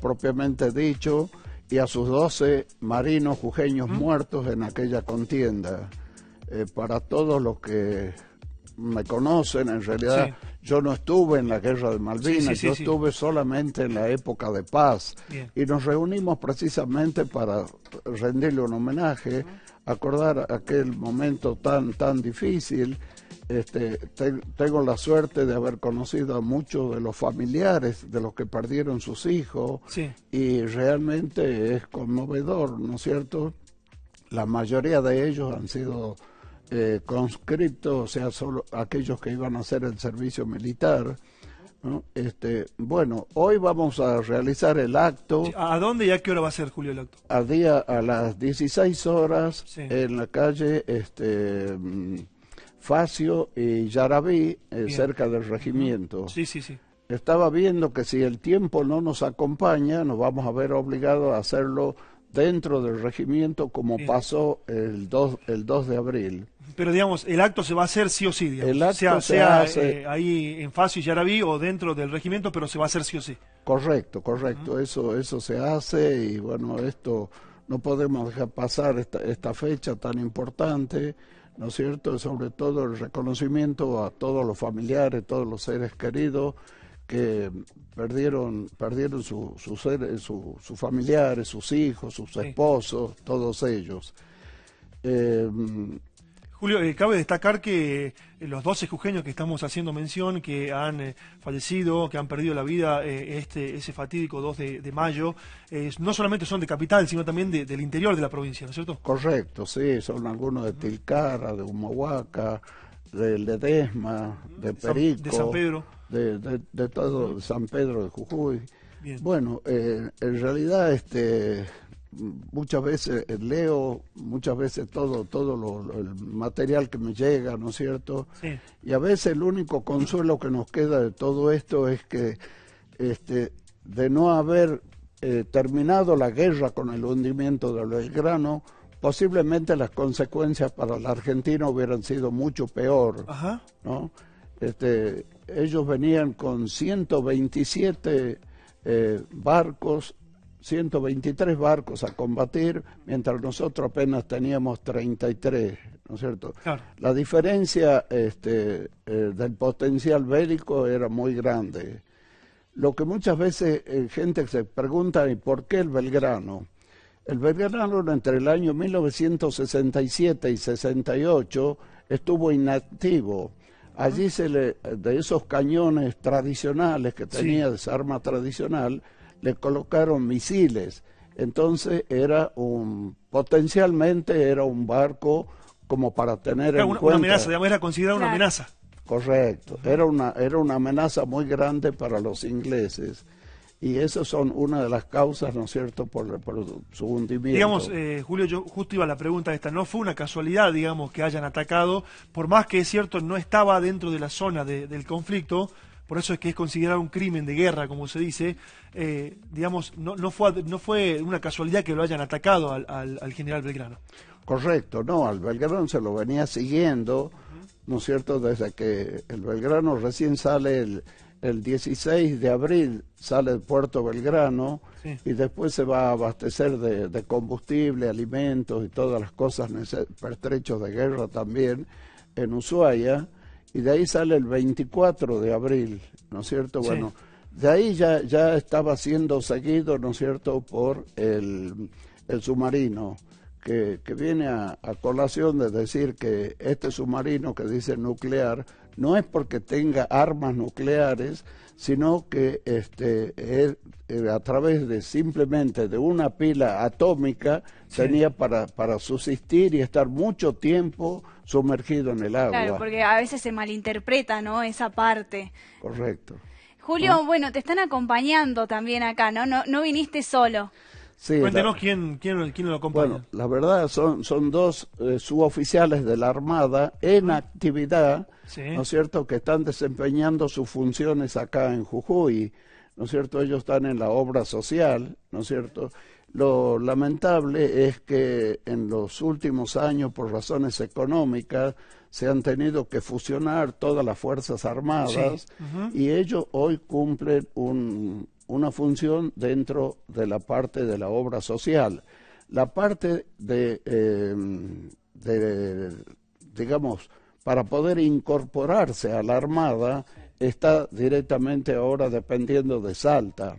propiamente dicho, y a sus 12 marinos jujeños muertos en aquella contienda. Eh, para todos los que me conocen, en realidad yo no estuve en la guerra de Malvinas, yo estuve solamente en la época de paz. Y nos reunimos precisamente para rendirle un homenaje, acordar aquel momento tan tan difícil este, tengo la suerte de haber conocido a muchos de los familiares de los que perdieron sus hijos y realmente es conmovedor, ¿no es cierto? La mayoría de ellos han sido eh, conscriptos, o sea, solo aquellos que iban a hacer el servicio militar. Este, bueno, hoy vamos a realizar el acto. ¿A dónde y a qué hora va a ser, Julio, el acto? A, día, a las 16 horas en la calle este, Facio y Yarabí, eh, cerca del regimiento. Sí, sí, sí. Estaba viendo que si el tiempo no nos acompaña, nos vamos a ver obligados a hacerlo dentro del regimiento como pasó el 2, el 2 de abril. Pero digamos, el acto se va a hacer sí o sí, digamos. El acto sea, se eh, ahí en Facio y Yarabí o dentro del regimiento, pero se va a hacer sí o sí. Correcto, correcto. Eso eso se hace y bueno, esto no podemos dejar pasar esta, esta fecha tan importante. ¿No es cierto? Sobre todo el reconocimiento a todos los familiares, todos los seres queridos que perdieron perdieron sus sus familiares, sus hijos, sus esposos, todos ellos. Eh, Julio, eh, cabe destacar que eh, los 12 jujeños que estamos haciendo mención, que han eh, fallecido, que han perdido la vida este ese fatídico 2 de, mayo, no solamente son de capital, sino también del interior de la provincia, ¿no es cierto? Correcto, sí, son algunos de Tilcara, de Humahuaca, de Ledesma, de Perico. De San Pedro. De, todo, de San Pedro de Jujuy. Bueno, en realidad este muchas veces leo, muchas veces todo, todo lo, el material que me llega, ¿no es cierto? Y a veces el único consuelo que nos queda de todo esto es que este, de no haber eh, terminado la guerra con el hundimiento del Belgrano, posiblemente las consecuencias para la Argentina hubieran sido mucho peor, ¿no? Este, ellos venían con 127 eh, barcos 123 barcos a combatir, mientras nosotros apenas teníamos 33, ¿no es cierto? La diferencia este, eh, del potencial bélico era muy grande. Lo que muchas veces eh, gente se pregunta, ¿y por qué el Belgrano? El Belgrano entre el año 1967 y 68 estuvo inactivo. Allí se le, de esos cañones tradicionales que tenía, de esa arma tradicional, le colocaron misiles. Entonces era un, potencialmente era un barco como para tener en una, cuenta. Una amenaza, digamos, era considerada una amenaza. Correcto, era una, era una amenaza muy grande para los ingleses. Y esas son una de las causas, ¿no es cierto?, por, por su hundimiento. Digamos, eh, Julio, yo justo iba a la pregunta esta, no fue una casualidad, digamos, que hayan atacado, por más que es cierto, no estaba dentro de la zona del conflicto, por eso es que es considerado un crimen de guerra, como se dice, eh, digamos, no, no, fue, no fue una casualidad que lo hayan atacado al, al, general Belgrano. Correcto, no, al Belgrano se lo venía siguiendo, ¿no es cierto?, desde que el Belgrano recién sale el, el 16 de abril, sale del puerto Belgrano y después se va a abastecer de, de combustible, alimentos y todas las cosas, pertrechos de guerra también en Ushuaia y de ahí sale el 24 de abril, ¿no es cierto? Bueno, de ahí ya, ya estaba siendo seguido, ¿no es cierto?, por el, el submarino, que, que viene a, a, colación de decir que este submarino que dice nuclear no es porque tenga armas nucleares, sino que este, eh, a través de simplemente de una pila atómica tenía para, para subsistir y estar mucho tiempo sumergido en el agua. Claro, porque a veces se malinterpreta, ¿no? Esa parte. Correcto. Julio, bueno, te están acompañando también acá, ¿no? No, no viniste solo. Sí, Cuéntenos quién, quién, quién, lo acompaña. Bueno, la verdad son, son dos eh, suboficiales de la Armada en actividad, ¿no es cierto?, que están desempeñando sus funciones acá en Jujuy, ¿no es cierto? Ellos están en la obra social, ¿no es cierto? Lo lamentable es que en los últimos años, por razones económicas, se han tenido que fusionar todas las Fuerzas Armadas y ellos hoy cumplen un, una función dentro de la parte de la obra social. La parte de, em, de digamos, para poder incorporarse a la Armada está directamente ahora dependiendo de Salta.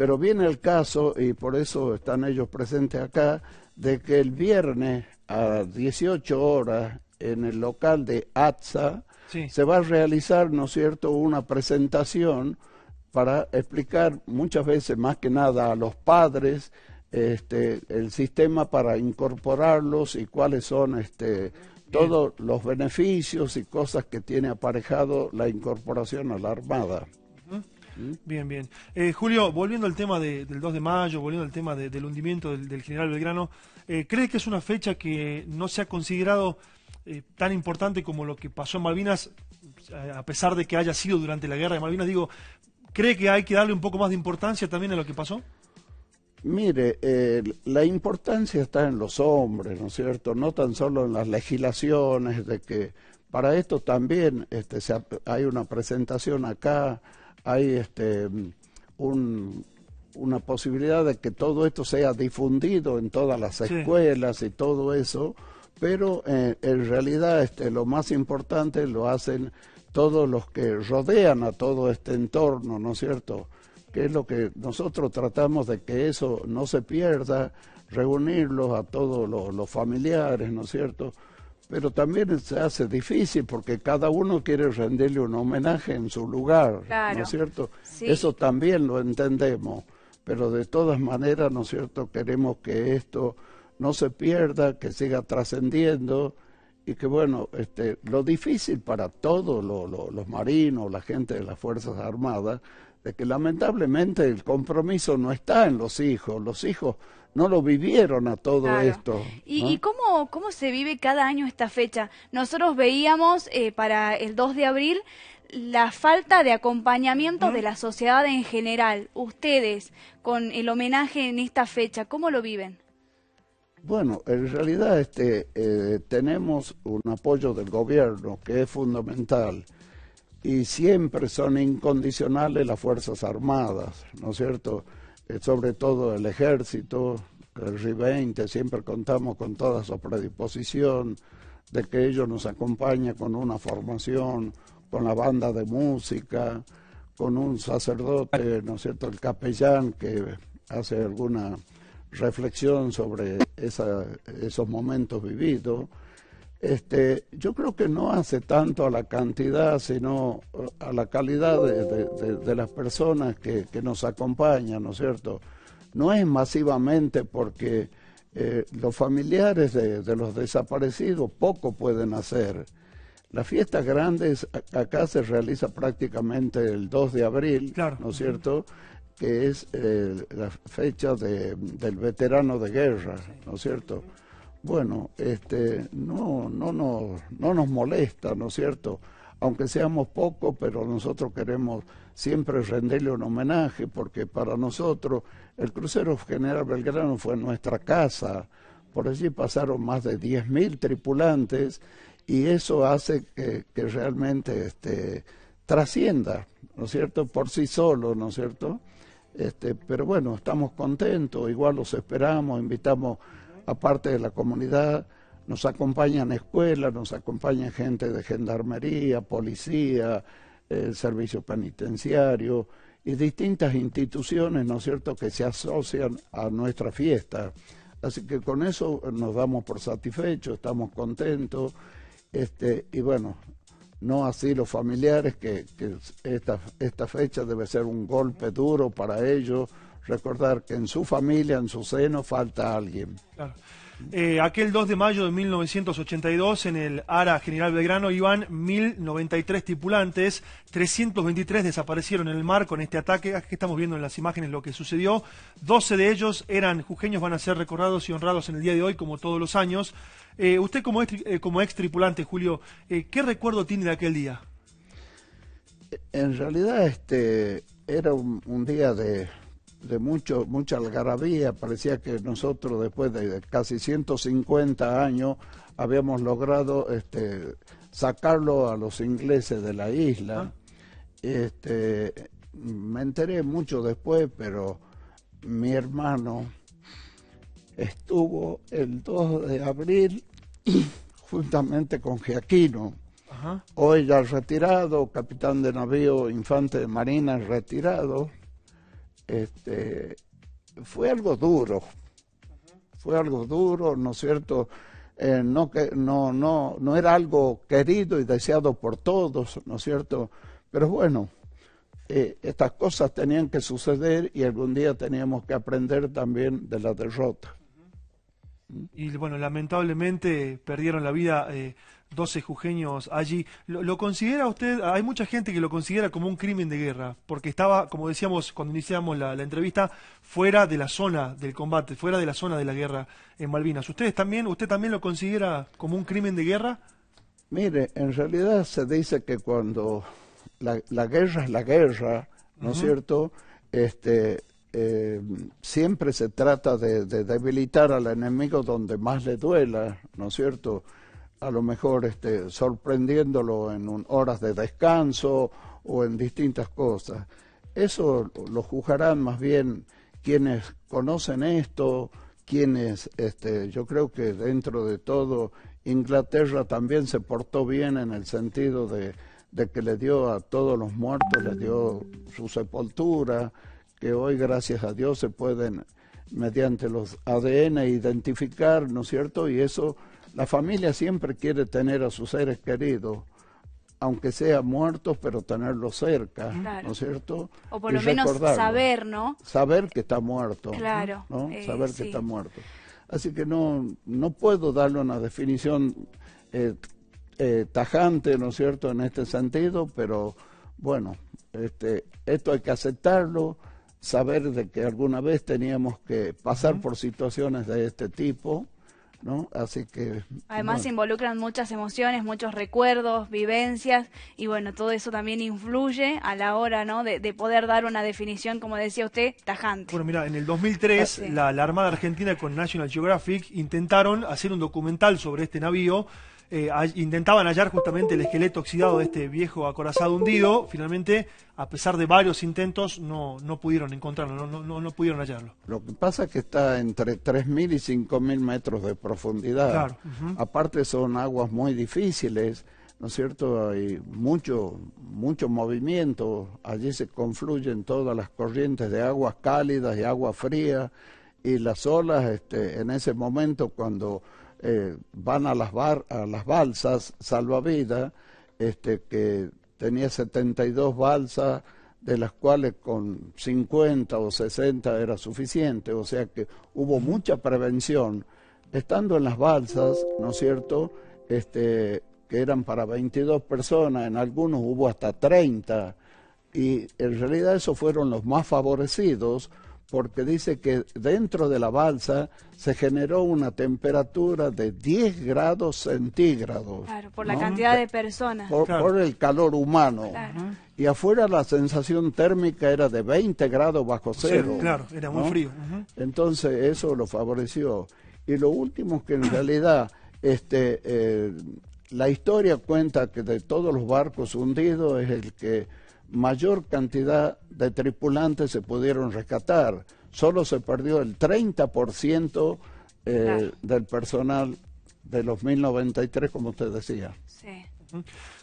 Pero viene el caso, y por eso están ellos presentes acá, de que el viernes a 18 horas en el local de ATSA se va a realizar, ¿no es cierto?, una presentación para explicar muchas veces, más que nada, a los padres este, el sistema para incorporarlos y cuáles son este, todos los beneficios y cosas que tiene aparejado la incorporación a la Armada. ¿Mm? Bien, bien. Eh, Julio, volviendo al tema del 2 de mayo, volviendo al tema del hundimiento del, general Belgrano, eh, ¿cree que es una fecha que no se ha considerado eh, tan importante como lo que pasó en Malvinas, a pesar de que haya sido durante la guerra de Malvinas? Digo, ¿cree que hay que darle un poco más de importancia también a lo que pasó? Mire, eh, la importancia está en los hombres, ¿no es cierto? No tan solo en las legislaciones, de que para esto también este, hay una presentación acá, hay este, una posibilidad de que todo esto sea difundido en todas las escuelas y todo eso, pero eh, en realidad este, lo más importante lo hacen todos los que rodean a todo este entorno, ¿no es cierto? que es lo que nosotros tratamos de que eso no se pierda, reunirlos a todos los, familiares, ¿no es cierto? Pero también se hace difícil porque cada uno quiere rendirle un homenaje en su lugar, ¿no es cierto? Eso también lo entendemos, pero de todas maneras, ¿no es cierto? Queremos que esto no se pierda, que siga trascendiendo y que bueno, este, lo difícil para todos los marinos, la gente de las Fuerzas Armadas, de que lamentablemente el compromiso no está en los hijos, los hijos no lo vivieron a todo esto. ¿Y, cómo, cómo se vive cada año esta fecha? Nosotros veíamos eh, para el 2 de abril la falta de acompañamiento de la sociedad en general. Ustedes, con el homenaje en esta fecha, ¿cómo lo viven? Bueno, en realidad este, eh, tenemos un apoyo del gobierno que es fundamental y siempre son incondicionales las Fuerzas Armadas, ¿no es cierto? Eh, sobre todo el ejército, el RI-20, siempre contamos con toda su predisposición de que ellos nos acompañen con una formación, con la banda de música, con un sacerdote, ¿no es cierto?, el capellán que hace alguna reflexión sobre esos momentos vividos este, yo creo que no hace tanto a la cantidad, sino uh, a la calidad de, las personas que, nos acompañan, ¿no es cierto? No es masivamente porque eh, los familiares de, los desaparecidos poco pueden hacer. Las fiestas grandes acá se realiza prácticamente el 2 de abril, ¿no es cierto? Que es eh, la fecha del veterano de guerra, ¿no es cierto? Bueno, este, no, no, no, no nos molesta, ¿no es cierto? Aunque seamos pocos, pero nosotros queremos siempre rendirle un homenaje, porque para nosotros el crucero General Belgrano fue nuestra casa. Por allí pasaron más de 10.000 tripulantes y eso hace que, realmente este, trascienda, ¿no es cierto?, por sí solo, ¿no es cierto? Este, pero bueno, estamos contentos, igual los esperamos, invitamos aparte de la comunidad, nos acompañan escuelas, nos acompaña gente de gendarmería, policía, el servicio penitenciario y distintas instituciones, ¿no es cierto?, que se asocian a nuestra fiesta. Así que con eso nos damos por satisfechos, estamos contentos, este, y bueno, no así los familiares, que, esta, esta fecha debe ser un golpe duro para ellos, recordar que en su familia, en su seno, falta alguien. Eh, aquel 2 de mayo de 1982 en el ARA General Belgrano iban 1093 tripulantes, 323 desaparecieron en el mar con este ataque. Aquí estamos viendo en las imágenes lo que sucedió. 12 de ellos eran jujeños, van a ser recordados y honrados en el día de hoy, como todos los años. Eh, usted como ex, eh, como ex tripulante, Julio, ¿qué recuerdo tiene de aquel día? En realidad este era un día de, de mucho, mucha algarabía. Parecía que nosotros, después de casi 150 años, habíamos logrado este, sacarlo a los ingleses de la isla. Este, me enteré mucho después, pero mi hermano estuvo el 2 de abril juntamente con Giaquino, hoy ya retirado, capitán de navío, infante de marina retirado. Este, fue algo duro, fue algo duro, ¿no es cierto? Eh, no, que, no, no, no era algo querido y deseado por todos, ¿no es cierto? Pero bueno, eh, estas cosas tenían que suceder y algún día teníamos que aprender también de la derrota. Y bueno, lamentablemente perdieron la vida eh, 12 jujeños allí. ¿Lo, considera usted? Hay mucha gente que lo considera como un crimen de guerra, porque estaba, como decíamos cuando iniciamos la, entrevista, fuera de la zona del combate, fuera de la zona de la guerra en Malvinas. ¿Ustedes también, usted también lo considera como un crimen de guerra? Mire, en realidad se dice que cuando la, guerra es la guerra, ¿no es cierto? Este, eh, siempre se trata de, de, debilitar al enemigo donde más le duela, ¿no es cierto? A lo mejor este, sorprendiéndolo en horas de descanso o en distintas cosas. Eso lo juzgarán más bien quienes conocen esto, quienes, este, yo creo que dentro de todo, Inglaterra también se portó bien en el sentido de, de que le dio a todos los muertos, le dio su sepultura, que hoy gracias a Dios se pueden mediante los ADN identificar, ¿no es cierto? Y eso, la familia siempre quiere tener a sus seres queridos, aunque sean muertos, pero tenerlos cerca, ¿no es cierto? O por lo menos saber, ¿no? Saber que está muerto. Claro. ¿no? Eh, saber que está muerto. Así que no, no puedo darle una definición eh, eh, tajante, ¿no es cierto?, en este sentido, pero bueno, este, esto hay que aceptarlo saber de que alguna vez teníamos que pasar por situaciones de este tipo, ¿no? Así que... Además se involucran muchas emociones, muchos recuerdos, vivencias, y bueno, todo eso también influye a la hora, ¿no? De, poder dar una definición, como decía usted, tajante. Bueno, mira, en el 2003 la, Armada Argentina con National Geographic intentaron hacer un documental sobre este navío, eh, intentaban hallar justamente el esqueleto oxidado de este viejo acorazado hundido. Finalmente, a pesar de varios intentos, no, no pudieron encontrarlo, no, no, no pudieron hallarlo. Lo que pasa es que está entre 3.000 y 5.000 metros de profundidad. Aparte son aguas muy difíciles. ¿no es cierto? Hay mucho, mucho movimiento, allí se confluyen todas las corrientes de aguas cálidas y agua fría, y las olas este, en ese momento cuando eh, van a las, bar, a las balsas salvavidas, este, que tenía 72 balsas, de las cuales con 50 o 60 era suficiente, o sea que hubo mucha prevención. Estando en las balsas, ¿no es cierto?, este, que eran para 22 personas, en algunos hubo hasta 30, y en realidad esos fueron los más favorecidos, porque dice que dentro de la balsa se generó una temperatura de 10 grados centígrados. Claro, por la cantidad de personas. Por, el calor humano. Y afuera la sensación térmica era de 20 grados bajo cero. claro, era muy frío. Entonces eso lo favoreció. Y lo último que en realidad este, eh, la historia cuenta que de todos los barcos hundidos es el que mayor cantidad de tripulantes se pudieron rescatar. Solo se perdió el 30% eh, del personal de los 1093, como usted decía. Sí.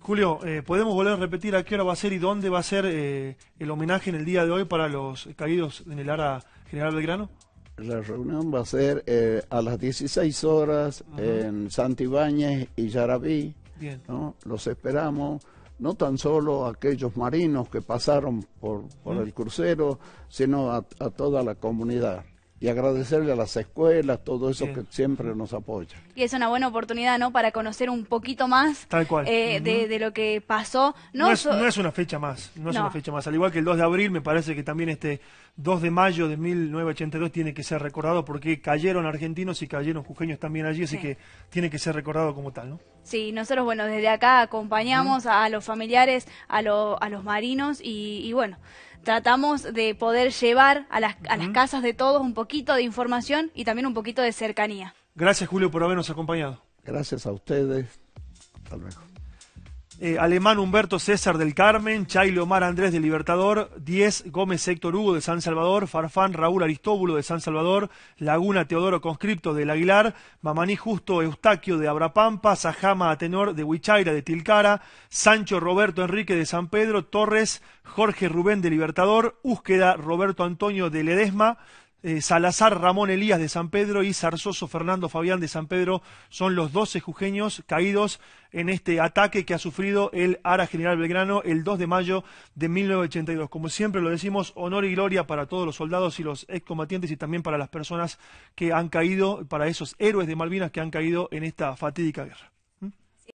Julio, eh, ¿podemos volver a repetir a qué hora va a ser y dónde va a ser eh, el homenaje en el día de hoy para los caídos en el área General Belgrano? La reunión va a ser a las 16 horas en Santibáñez y Yarabí. Bien. ¿no? Los esperamos no tan solo a aquellos marinos que pasaron por, por el crucero, sino a, toda la comunidad y agradecerle a las escuelas, todo eso que siempre nos apoya. Y es una buena oportunidad, ¿no?, para conocer un poquito más eh, de, lo que pasó. No, es, una fecha más, no es una fecha más. Al igual que el 2 de abril, me parece que también este 2 de mayo de 1982 tiene que ser recordado porque cayeron argentinos y cayeron jujeños también allí, así que tiene que ser recordado como tal, ¿no? Sí, nosotros, bueno, desde acá acompañamos a los familiares, a, a los marinos y, bueno, tratamos de poder llevar a las, a las casas de todos un poquito de información y también un poquito de cercanía. Gracias, Julio, por habernos acompañado. Gracias a ustedes. Hasta luego. Eh, Alemán Humberto César del Carmen, Chaile Omar Andrés del Libertador, 10 Gómez Héctor Hugo de San Salvador, Farfán Raúl Aristóbulo de San Salvador, Laguna Teodoro Conscripto del Aguilar, Mamaní Justo Eustaquio de Abrapampa, Sajama Atenor de Huichaira de Tilcara, Sancho Roberto Enrique de San Pedro, Torres Jorge Rubén de Libertador, Úsqueda Roberto Antonio de Ledesma, eh, Salazar Ramón Elías de San Pedro y Zarzoso Fernando Fabián de San Pedro son los 12 jujeños caídos en este ataque que ha sufrido el Ara General Belgrano el 2 de mayo de 1982. Como siempre lo decimos, honor y gloria para todos los soldados y los excombatientes y también para las personas que han caído, para esos héroes de Malvinas que han caído en esta fatídica guerra.